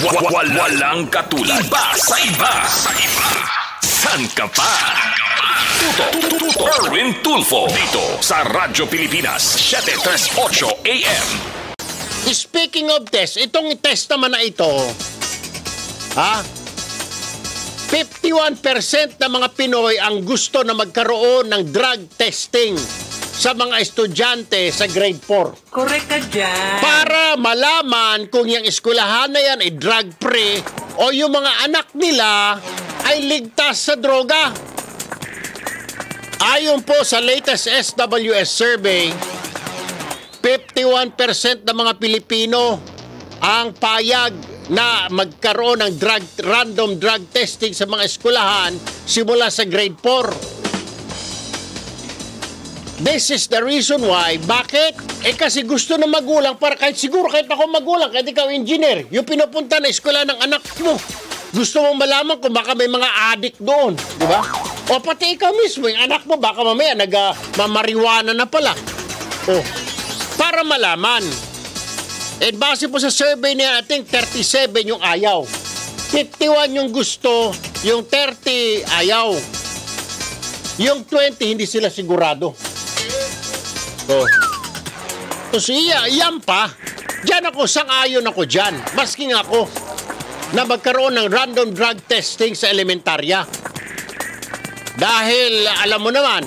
Wa- wa- Walang katulad. Iba sa iba. Sa iba. San ka pa? Tuto. Tuto. Erwin Tulfo. Dito sa Radyo Pilipinas. 738 AM. Speaking of test, itong test naman na ito, ha? 51% ng mga Pinoy ang gusto na magkaroon ng drug testing sa mga estudyante sa grade 4. Correct ka dyan. Para malaman kung yung eskwelahan na yan ay drug-free o yung mga anak nila ay ligtas sa droga. Ayon po sa latest SWS survey, 51% ng mga Pilipino ang payag na magkaroon ng drug, random drug testing sa mga eskwelahan simula sa grade 4. This is the reason why. Bakit? Eh kasi gusto ng magulang para kahit siguro kahit ako magulang, kahit ikaw engineer, yung pinupunta na eskwela ng anak mo, gusto mong malaman kung baka may mga addict doon. Di ba? O pati ikaw mismo, yung anak mo, baka mamaya nag-mamariwana na pala. Oh, para malaman. And base po sa survey niya, I think 37 yung ayaw. 51 yung gusto, yung 30 ayaw. Yung 20 hindi sila sigurado. Oh. Tapos iya, yan pa. Diyan ako, sang-ayon ako dyan. Maski nga ako na magkaroon ng random drug testing sa elementarya. Dahil alam mo naman,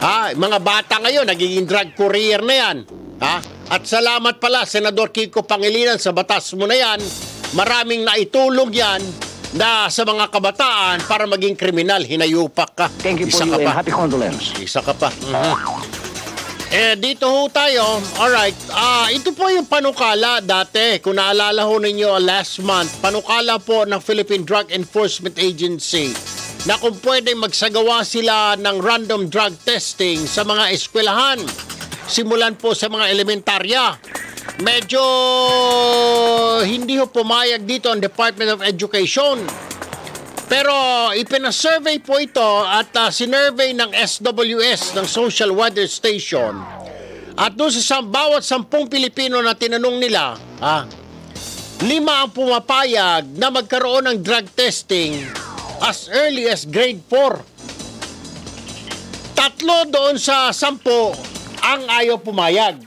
ha, mga bata ngayon nagiging drug courier na yan. Ha? At salamat pala Senador Kiko Pangilinan sa batas mo na yan. Maraming naitulong yan na sa mga kabataan para maging kriminal, hinayupak ka. Thank you Isa for you pa. and happy condolence. Isa ka pa. Mhm. Eh, dito ho tayo. Alright. Ah, ito po yung panukala dati. Kung naalala ho ninyo last month, panukala po ng Philippine Drug Enforcement Agency na kung pwede magsagawa sila ng random drug testing sa mga eskwelahan. Simulan po sa mga elementarya. Medyo hindi ho pumayag dito ang Department of Education. Pero ipinasurvey po ito at uh, sinurvey ng SWS ng Social Weather Station. At doon sa sam- bawat sampung Pilipino na tinanong nila, ah, lima ang pumapayag na magkaroon ng drug testing as early as grade 4. Tatlo doon sa sampo ang ayaw pumayag.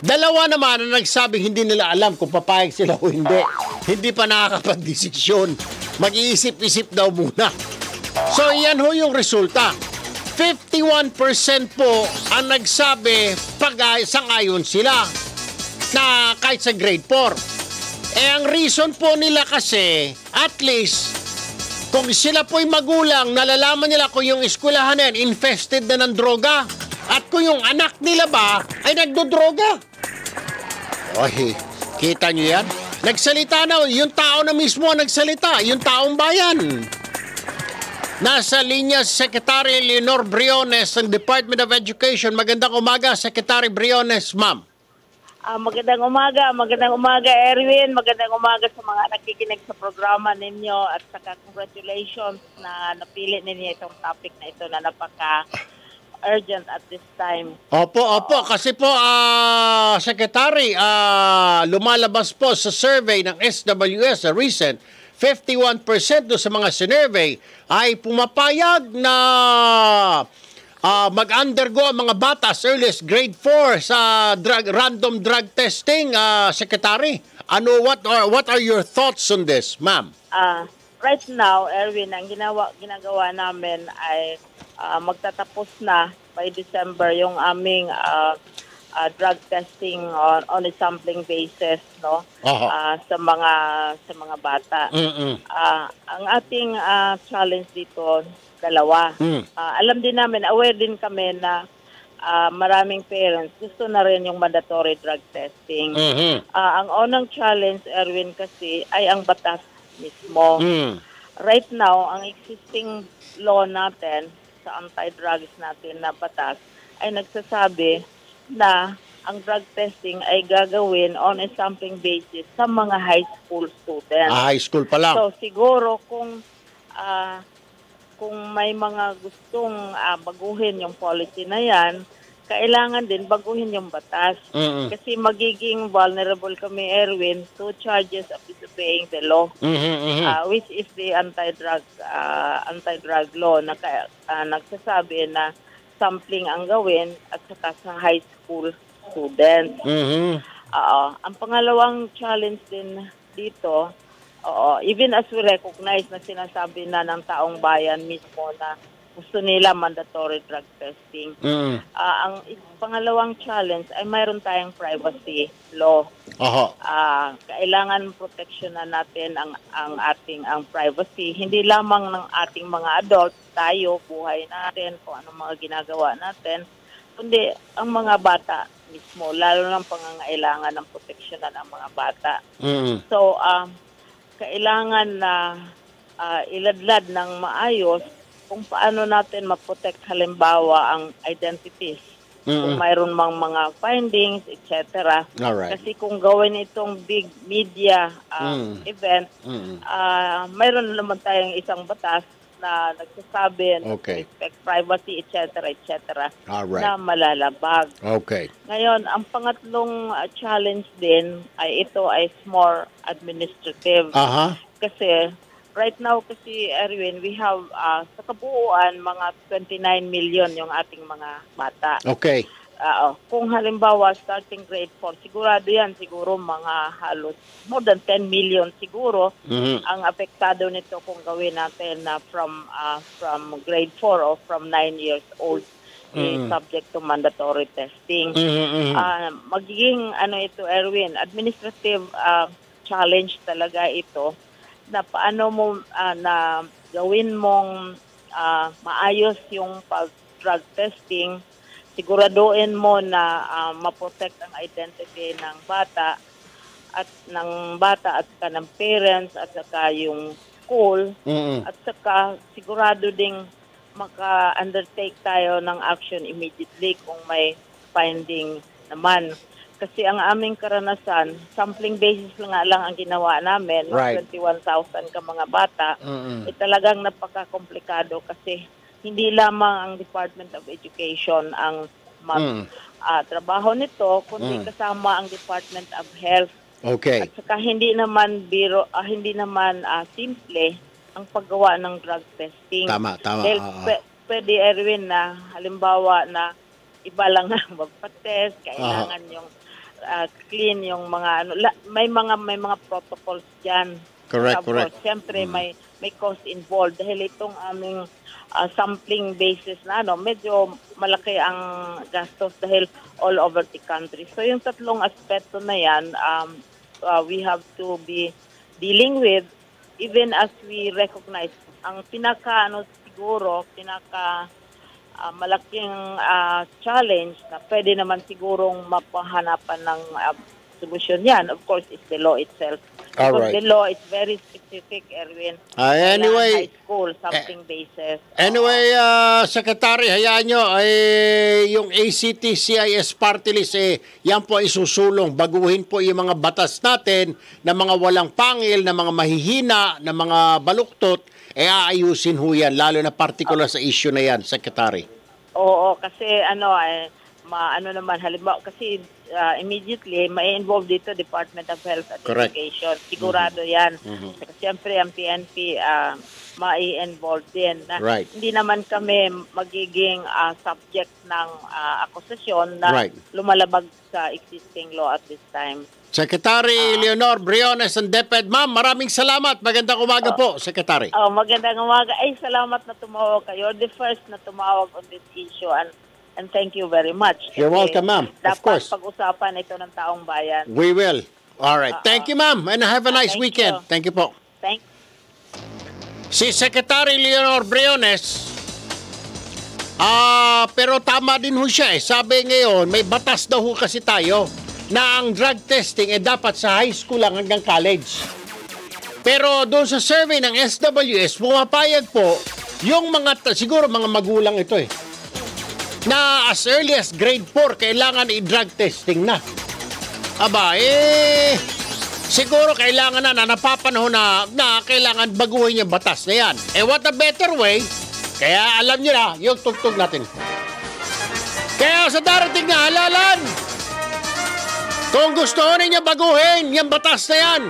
Dalawa naman ang nagsabing hindi nila alam kung papayag sila o hindi. Hindi pa nakakapag-desisyon. Mag-iisip-isip daw muna. So, yan ho yung resulta. 51% po ang nagsabi pag sangayon sila na kahit sa grade 4. Eh, ang reason po nila kasi, at least, kung sila po'y magulang, nalalaman nila kung yung eskwelahan na infested na ng droga. At kung yung anak nila ba ay nagdodroga. Oy, kita nyo yan? Nagsalita na, yung tao na mismo ang nagsalita, yung taong bayan. Nasa linya Secretary Leonor Briones ng Department of Education. Magandang umaga, Secretary Briones, ma'am. Ah, magandang umaga, magandang umaga Erwin, magandang umaga sa mga nakikinig sa programa ninyo at saka congratulations na napili ninyo itong topic na ito na napaka urgent at this time. Opo, opo. Kasi po, ah, Secretary, ah, lumalabas po sa survey ng SWS, a recent, 51% do sa mga sinurvey ay pumapayag na ah, mag-undergo ang mga bata as early as grade 4 sa drug, random drug testing, ah, Secretary. Ano, what are, what are your thoughts on this, ma'am? Ah, right now, Erwin, ang ginawa ginagawa namin ay ah, magtatapos na by December yung aming ah, ah, drug testing on, on a sampling basis, no? Aha. Ah, sa mga sa mga bata. Mm-mm. Ah, ang ating ah, challenge dito, dalawa. Mm. Ah, alam din namin, aware din kami na ah, maraming parents gusto na rin yung mandatory drug testing. Mhm. Ah, ang unang challenge, Erwin, kasi ay ang batas mismo. Mm. Right now, ang existing law natin sa anti-drugs natin na batas ay nagsasabi na ang drug testing ay gagawin on a sampling basis sa mga high school students. Ah, high school pa lang. So siguro kung ah, kung may mga gustong ah, baguhin yung policy na yan, kailangan din baguhin yung batas. Mm-mm. Kasi magiging vulnerable kami, Erwin, to charges of disobeying the law. Mhm, mhm. uh, which is the anti-drug uh, anti-drug law na uh, nagsasabi na sampling ang gawin at saka sa high school students. Mhm. Oo. ang pangalawang challenge din dito, oo, even as we recognize na sinasabi na ng taong bayan mismo na gusto nila mandatory drug testing. Mhm. Ah, ang pangalawang challenge ay mayroon tayong privacy law Aha. ah kailangan proteksyonan natin ang ang ating ang privacy hindi lamang ng ating mga adult tayo buhay natin kung ano mga ginagawa natin kundi ang mga bata mismo lalo ng pangangailangan ng proteksyonan ang mga bata Mhm. so um kailangan na ah, iladlad ng maayos kung paano natin maprotect halimbawa ang identities kung Mhm. mayroon mang mga findings etc Alright. kasi kung gawin itong big media um, Mm. event, Mhm. ah mayroon naman tayong isang batas na nagsasabi na Okay. respect privacy, etc., etc., Alright. na malalabag. Okay. Ngayon, ang pangatlong ah, challenge din ay ito ay more administrative. Aha. Kasi right now kasi Erwin, we have ah, sa kabuuan mga 29 million yung ating mga bata. Okay. Oo. kung halimbawa starting grade 4, sigurado yan siguro mga halos more than 10 million siguro Mhm. ang apektado nito kung gawin natin na from ah, from grade 4 or from 9 years old eh, Mm. subject to mandatory testing. Mhm, mhm. Ah, magiging ano ito Erwin, administrative ah, challenge talaga ito na paano mo ah, na gawin mong ah, maayos yung pag drug testing siguraduhin mo na ah, maprotect ang identity ng bata at ng bata at saka ng parents at saka yung school Mhm. at saka sigurado ding maka-undertake tayo ng action immediately kung may finding naman. Kasi ang aming karanasan, sampling basis lang nga lang ang ginawa namin, Right. 21,000 ka mga bata, Mhm. eh, talagang napaka-komplikado kasi hindi lamang ang Department of Education ang mag, Mm. ah, trabaho nito, kundi Mm. kasama ang Department of Health Okay. at saka hindi naman biro, ah, hindi naman ah, simple ang paggawa ng drug testing. Tama, tama. Dahil Ah, ah. pwe- pwede Erwin na halimbawa na iba lang ang magpa-test, kailangan yung ah, clean yung mga ano, la- may mga may mga protocols diyan. Correct, Tapos, correct. Siyempre may may cost involved dahil itong aming ah, sampling basis na ano, medyo malaki ang gastos dahil all over the country. So yung tatlong aspeto na yan, um, uh, we have to be dealing with even as we recognize ang pinaka ano siguro, pinaka ah, malaking ah, challenge na pwede naman sigurong mapahanapan ng ah, solusyon yan, of course, is the law itself. Because Alright. the law is very specific, Erwin. Kailangan anyway, high school, something basis. Anyway, ah, Secretary, hayaan nyo, eh, yung ACT-CIS party list, eh, yan po ay susulong. Baguhin po yung mga batas natin na mga walang pangil, na mga mahihina, na mga baluktot, eh aayusin ho yan, lalo na particular sa issue na yan, Secretary. Oo, kasi ano, eh, maano naman, halimbawa, kasi ah, immediately, may involve dito Department of Health at Correct. Education. Sigurado yan. Mhm. Saka Siyempre, ang PNP, ah, mai-involve din. Na Right. Hindi naman kami magiging ah, subject ng ah, akusasyon na Right. lumalabag sa existing law at this time. Secretary Leonor Briones and DepEd, ma'am, maraming salamat. Magandang umaga po, Secretary. Oh, magandang umaga. Ay, salamat na tumawag kayo. The first na tumawag on this issue and and thank you very much. You're welcome, ma'am. Of Dapat course. pag-usapan ito ng taong bayan. We will. All right. Thank you, ma'am, and have a nice Thank weekend. you. Thank you po. Thank Si Secretary Leonor Briones, ah, pero tama din ho siya eh. Sabi ngayon, may batas daw ho kasi tayo na ang drug testing eh dapat sa high school lang hanggang college. Pero doon sa survey ng SWS, pumapayag po yung mga, siguro mga magulang ito eh, na as early as grade 4, kailangan i-drug testing na. Aba, eh, siguro kailangan na, na napapanahon na, na kailangan baguhin yung batas na yan. Eh, what a better way, kaya alam nyo na, yung tugtog natin. Kaya sa darating na halalan, kung gusto ninyo baguhin yung batas na yan,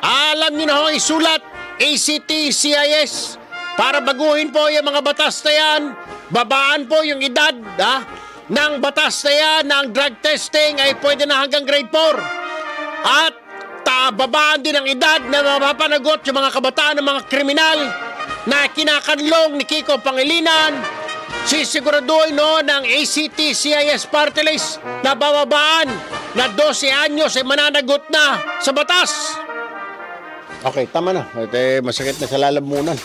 alam nyo na ho isulat ACT CIS para baguhin po yung mga batas na yan, babaan po yung edad ha, ng batas na yan, ng drug testing ay pwede na hanggang grade 4. At ta, babaan din ang edad na mapapanagot yung mga kabataan ng mga kriminal na kinakanlong ni Kiko Pangilinan Sisiguraduhin no ng ACT CIS party list na bababaan na 12 anyos ay mananagot na sa batas. Okay, tama na. At, eh, masakit na sa lalamunan.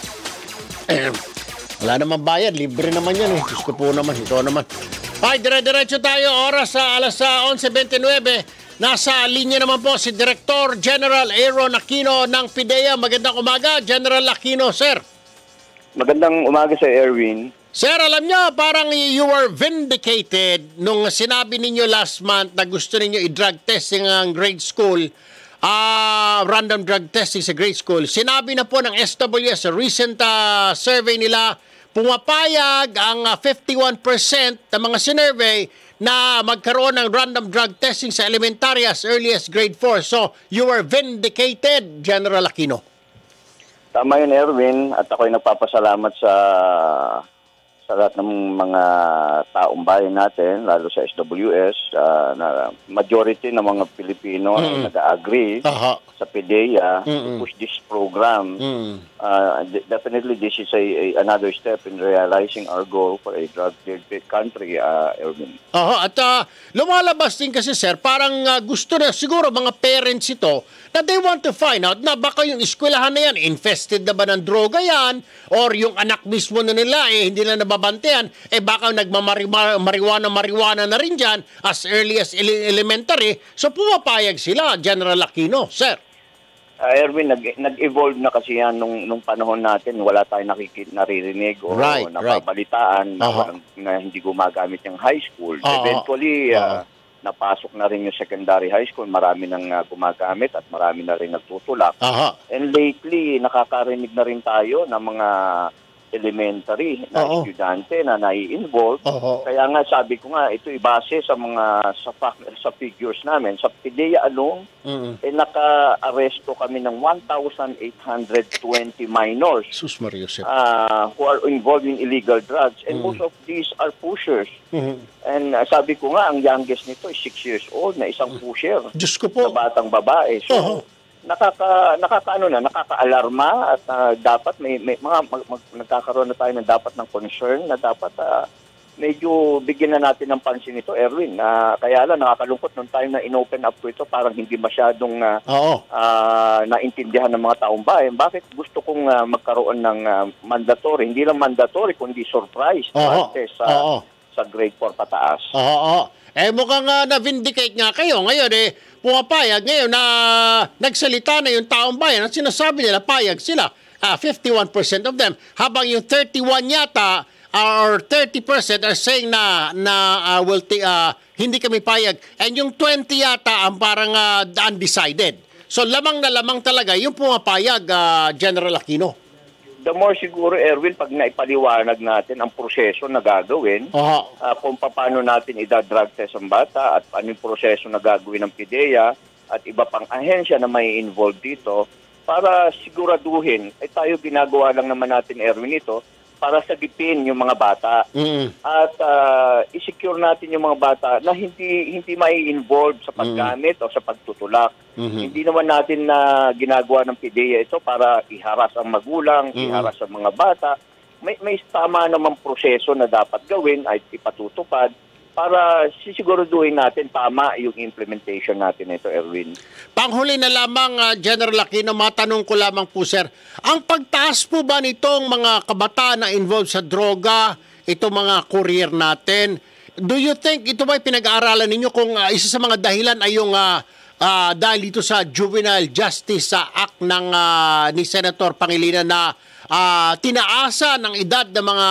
Wala naman bayad. Libre naman yan eh. Ko po naman. Ito naman. Ay, dire-diretso tayo. Oras sa alas sa 11.29. Nasa linya naman po si Director General Aaron Aquino ng PIDEA. Magandang umaga, General Aquino, sir. Magandang umaga sa Erwin. Sir, alam nyo, parang you were vindicated nung sinabi ninyo last month na gusto ninyo i-drug testing ang grade school, ah random drug testing sa grade school. Sinabi na po ng SWS sa recent ah, survey nila, pumapayag ang ah, 51% ng mga sinurvey na magkaroon ng random drug testing sa elementary as early as grade 4. So, you were vindicated, General Aquino. Tama yun, Erwin. At ako'y nagpapasalamat sa sa lahat ng mga taong bayan natin, lalo sa SWS, ah, na majority ng mga Pilipino ay nag-agree Aha. sa PDEA to Mm-mm. push this program. Mm. Uh, de- definitely, this is a, a- another step in realizing our goal for a drug-free country, uh, Erwin. Oo, at ah, lumalabas din kasi sir, parang ah, gusto na siguro mga parents ito na they want to find out na baka yung eskwelahan na yan, infested na ba ng droga yan, or yung anak mismo na nila, eh, hindi na nababantayan, eh baka nagmamariwana-mariwana na rin dyan as early as ele- elementary. So pumapayag sila, General Aquino, sir. Uh, Erwin, nag, nag-evolve na kasi yan nung, nung panahon natin. Wala tayong nakikit, naririnig o Right, napabalitaan na, Aha. walang- na hindi gumagamit yung high school. Oo. Eventually, Oo. uh, napasok na rin yung secondary high school. Marami nang uh, gumagamit at marami na rin nagtutulak. Aha. And lately, nakakarinig na rin tayo ng mga elementary na Oo. estudyante na nai-involve. Oo. Kaya nga sabi ko nga ito ibase sa mga sa, fac- sa figures namin sa PDEA alone Mm. eh naka-aresto kami ng 1,820 minors Sus Mario, sir. uh, who are involved in illegal drugs and most of these are pushers. Mhm. And uh, sabi ko nga ang youngest nito is 6 years old na isang pusher Diyos ko na po. batang babae. So Oo. Nakaka nakakaano na nakakaalarma at uh, dapat may, may mga mag, mag- nagkakaroon na tayo ng dapat ng concern na dapat uh, medyo bigyan na natin ng pansin ito Erwin na kaya lang nakakalungkot nung time na inopen up ko ito parang hindi masyadong uh, Oo. ah, naintindihan ng mga taong bayan bakit gusto kong ah, magkaroon ng ah, mandatory hindi lang mandatory kundi surprise Oo. sa Oo. sa grade 4 pataas oo. Eh mukhang uh, na-vindicate nga kayo. Ngayon eh, pumapayag ngayon na nagsalita na yung taong bayan at sinasabi nila payag sila. Ah, 51% of them. Habang yung 31 yata ah, or 30% are saying na na ah, will ti- ah, hindi kami payag. And yung 20 yata ang parang ah, undecided. So lamang na lamang talaga yung pumapayag ah, General Aquino. The more siguro Erwin pag naipaliwanag natin ang proseso na gagawin Oo. ah, kung paano natin idadrug test ang bata at ano yung proseso na gagawin ng PIDEA at iba pang ahensya na may involved dito para siguraduhin, eh tayo ginagawa lang naman natin Erwin ito para sagipin yung mga bata Mm. at ah, i-secure natin yung mga bata na hindi hindi mai involve sa paggamit o sa pagtutulak. Mhm. Hindi naman natin na ginagawa ng PDEA ito para iharas ang magulang, Mhm. iharas ang mga bata. May may tama namang proseso na dapat gawin ay ipatutupad para sisiguraduhin natin tama yung implementation natin nito, Erwin. Panghuli na lamang, ah, General Aquino, matanong ko lamang po, sir. Ang pagtaas po ba nitong mga kabataan na involved sa droga, ito mga courier natin, do you think ito ba pinag-aaralan ninyo kung ah, isa sa mga dahilan ay yung ah, ah, dahil dito sa Juvenile Justice sa Act ng ah, ni Senator Pangilinan na ah, tinaasa ng edad ng mga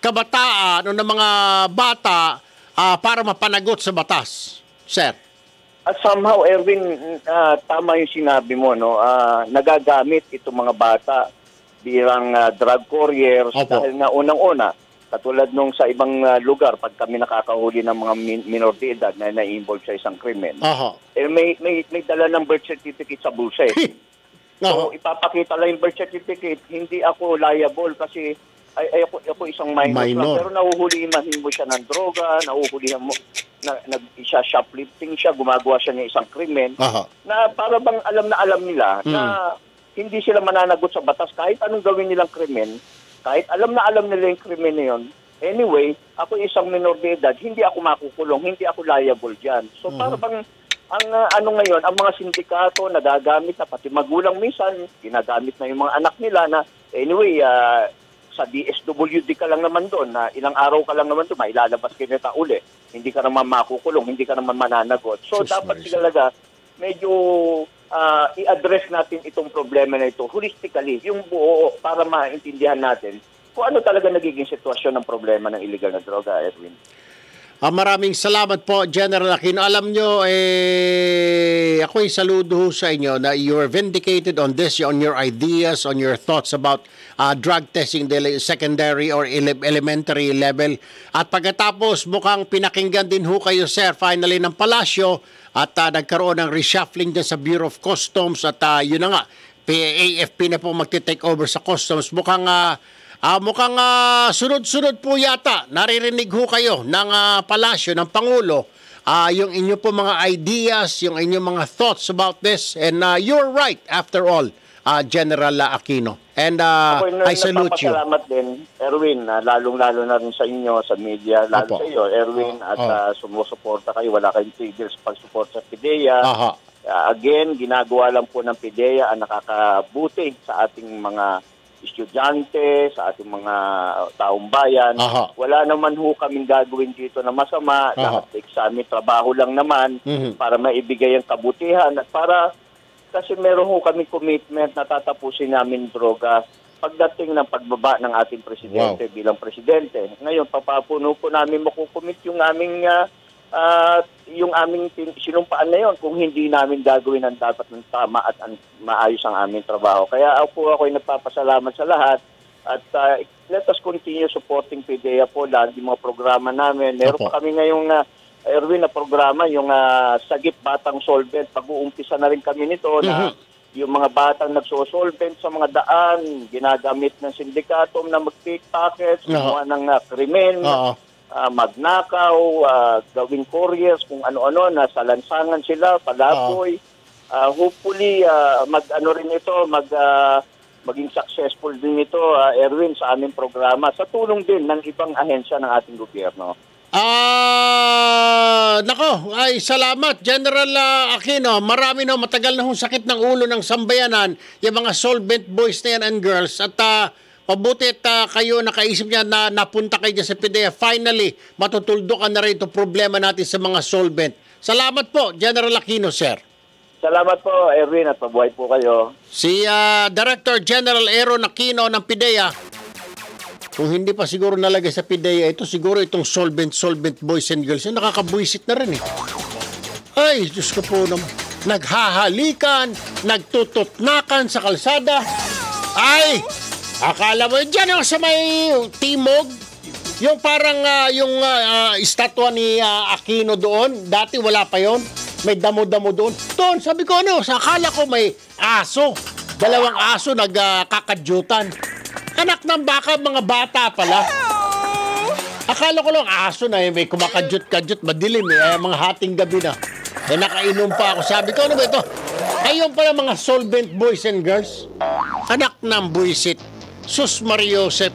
kabataan o ng mga bata ah, para mapanagot sa batas, sir? At somehow, Erwin, ah, tama yung sinabi mo, no? Ah, nagagamit itong mga bata bilang ah, drug couriers Opo. dahil na unang-una, Katulad nung sa ibang ah, lugar, pag kami nakakahuli ng mga min- minor de edad na na-involve sa isang krimen, Aha. eh, may, may, may dala ng birth certificate sa bulsa eh. Aha. So, ipapakita lang yung birth certificate, hindi ako liable kasi ay, ay ako, ako isang minor, Minor. lang. Pero nahuhulihin mo siya ng droga, nahuhulihan mo, na, nag, siya shoplifting siya, gumagawa siya ng isang krimen, Aha. na para bang alam na alam nila Hmm. na hindi sila mananagot sa batas kahit anong gawin nilang krimen, kahit alam na alam nila yung krimen na yun, anyway, ako isang minor de edad, hindi ako makukulong, hindi ako liable dyan. So para bang ang uh, ano ngayon, ang mga sindikato nagagamit na pati magulang minsan, ginagamit na yung mga anak nila na anyway, ah, sa DSWD ka lang naman doon, na ilang araw ka lang naman doon, mailalabas ka nita uli. Hindi ka naman makukulong, hindi ka naman mananagot. So Sus, dapat Marisa. talaga medyo ah, i-address natin itong problema na ito holistically, yung buo para maintindihan natin kung ano talaga nagiging sitwasyon ng problema ng illegal na droga, Edwin. Ah, maraming salamat po, General Aquino. Alam nyo, eh, ako'y saludo sa inyo na you are vindicated on this, on your ideas, on your thoughts about ah, drug testing, secondary or ele- elementary level. At pagkatapos, mukhang pinakinggan din ho kayo, sir, finally ng palasyo at ah, nagkaroon ng reshuffling dyan sa Bureau of Customs at ah, yun na nga, AFP na po magte-take over sa customs. Mukhang ah, Ah, mukhang ah, sunod-sunod po yata. Naririnig ho kayo ng ah, palasyo ng Pangulo. Ah, yung inyo po mga ideas, yung inyong mga thoughts about this. And ah, you're right after all, ah, General Aquino. And ah, Ako I salute you. Salamat din, Erwin, na lalong-lalo na rin sa inyo, sa media, lalo Opo. sa iyo, Erwin, at Oh. ah, sumusuporta kayo. Wala kayong tigil sa pagsuporta sa PIDEA. Aha. Ah, again, ginagawa lang po ng PIDEA ang nakakabuti sa ating mga estudyante, sa ating mga taong bayan. Aha. Wala naman ho kaming gagawin dito na masama. Aha. Lahat examen, trabaho lang naman Mhm. para maibigay ang kabutihan at para kasi meron ho kami commitment na tatapusin namin droga pagdating ng pagbaba ng ating presidente bilang presidente. Ngayon, papapuno po namin makukumit yung aming ah, ah, yung aming sinumpaan na yon kung hindi namin gagawin ang dapat ng tama at ang maayos ang aming trabaho. Kaya ako po ako ay nagpapasalamat sa lahat at ah, let us continue supporting PDEA po lahat yung mga programa namin. Meron Opo. pa kami ngayong ah, Erwin na programa, yung ah, Sagip Batang Solvent. Pag-uumpisa na rin kami nito na yung mga batang nagsosolvent sa mga daan, ginagamit ng sindikato na mag-pickpockets, gumawa ng ah, krimen, ah, magnakaw, ah, gawing couriers, kung ano-ano, nasa lansangan sila, palaboy. Ah, hopefully, ah, mag-ano rin ito, mag, ah, maging successful din ito, ah, Erwin, sa aming programa, sa tulong din ng ibang ahensya ng ating gobyerno. Ah, nako, ay salamat General ah, Aquino. Marami na matagal na hong sakit ng ulo ng sambayanan, yung mga solvent boys na yan and girls at ah, Mabuti at ah, kayo nakaisip niya na napunta kayo dyan sa PIDEA. Finally, matutuldukan na rin itong problema natin sa mga solvent. Salamat po, General Aquino, sir. Salamat po, Erwin, at mabuhay po kayo. Si ah, Director General Aaron Aquino ng PIDEA, kung hindi pa siguro nalagay sa PIDEA ito, siguro itong solvent, solvent boys and girls, yung nakakabuisit na rin eh. Ay, Diyos ko po naman. Naghahalikan, nagtututnakan sa kalsada. Ay, akala mo, dyan yung sa may timog, yung parang ah, yung ah, estatwa ni ah, Aquino doon, dati wala pa yon may damo-damo doon. Doon, sabi ko ano, sa akala ko may aso. Dalawang aso nagkakadyutan. Anak ng baka, mga bata pala. Akala ko lang aso na eh, may kumakadyut-kadyut, madilim eh, eh, mga hating gabi na. Eh, nakainom pa ako. Sabi ko, ano ba ito? Ayun pala mga solvent boys and girls. Anak ng buisit. Sus Mariosep.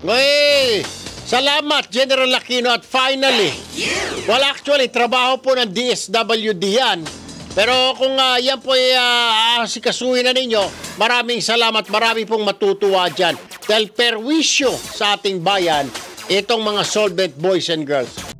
Hey! Salamat, General Aquino. At finally, well actually, trabaho po ng DSWD yan. Pero kung ah, yan po ay uh, asikasuhin na ninyo, maraming salamat, marami pong matutuwa dyan. Dahil perwisyo sa ating bayan, itong mga solvent boys and girls.